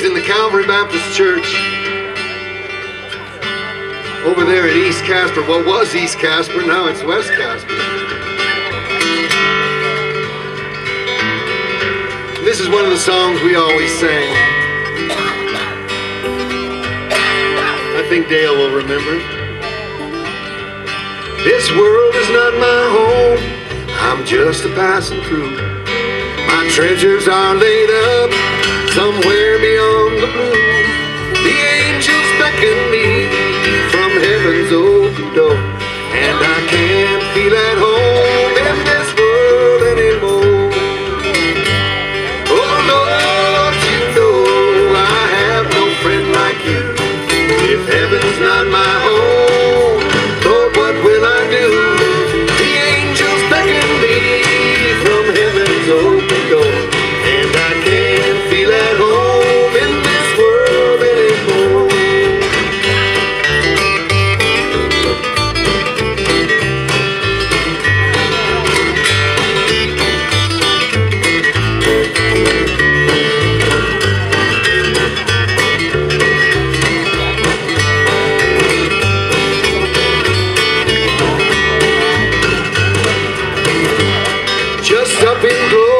raised in the Calvary Baptist Church over there at East Casper. What well, was East Casper, now it's West Casper. This is one of the songs we always sang. I think Dale will remember. This world is not my home, I'm just a passing through. My treasures are laid up somewhere beyond the blue. The Já in.